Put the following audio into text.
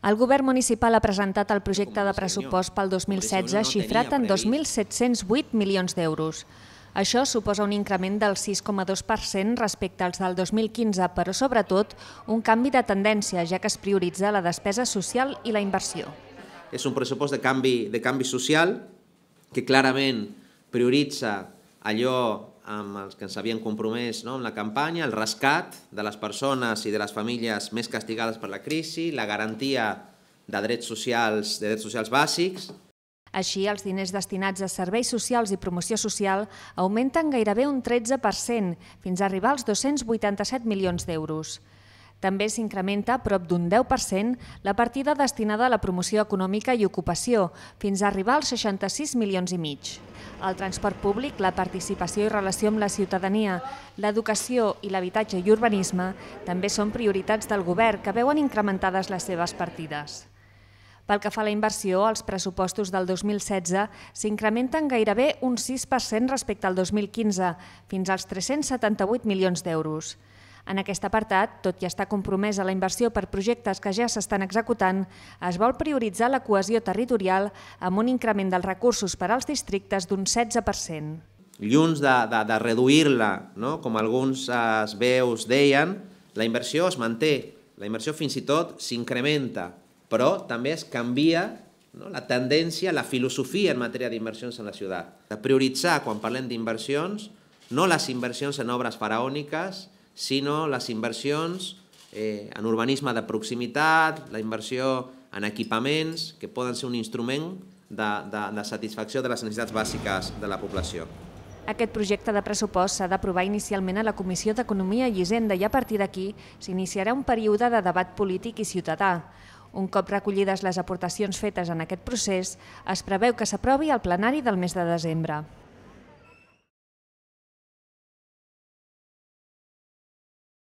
El govern municipal ha presentat el projecte de pressupost pel 2016 xifrat en 2.708 milions d'euros. Això suposa un increment del 6,2% respecte als del 2015, però sobretot un canvi de tendència, ja que es prioritza la despesa social i la inversió. És un pressupost de canvi, de canvi social que clarament prioritza allò amb els que ens havien compromès no, en la campanya, el rescat de les persones i de les famílies més castigades per la crisi, la garantia de drets socials, de drets socials bàsics. Així, els diners destinats a serveis socials i promoció social augmenten gairebé un 13%, fins a arribar als 287 milions d'euros. També s'incrementa prop d'un 10% la partida destinada a la promoció econòmica i ocupació, fins a arribar als 66 milions i mig. El transport públic, la participació i relació amb la ciutadania, l'educació i l'habitatge i urbanisme també són prioritats del govern que veuen incrementades les seves partides. Pel que fa a la inversió, els pressupostos del 2016 s'incrementen gairebé un 6% respecte al 2015, fins als 378 milions d'euros. En aquest apartat, tot i estar compromès a la inversió per projectes que ja s'estan executant, es vol prioritzar la cohesió territorial amb un increment dels recursos per als districtes d'un 16%. Lluns de, de, de reduir-la, no? com alguns es veus deien, la inversió es manté, la inversió fins i tot s'incrementa, però també es canvia no? la tendència, la filosofia en matèria d'inversions en la ciutat. De prioritzar, quan parlem d'inversions, no les inversions en obres faraòniques, sinó les inversions eh, en urbanisme de proximitat, la inversió en equipaments que poden ser un instrument de, de, de satisfacció de les necessitats bàsiques de la població. Aquest projecte de pressupost s'ha d'aprovar inicialment a la Comissió d'Economia i Hisenda i a partir d'aquí s'iniciarà un període de debat polític i ciutadà. Un cop recollides les aportacions fetes en aquest procés, es preveu que s'aprovi al plenari del mes de desembre.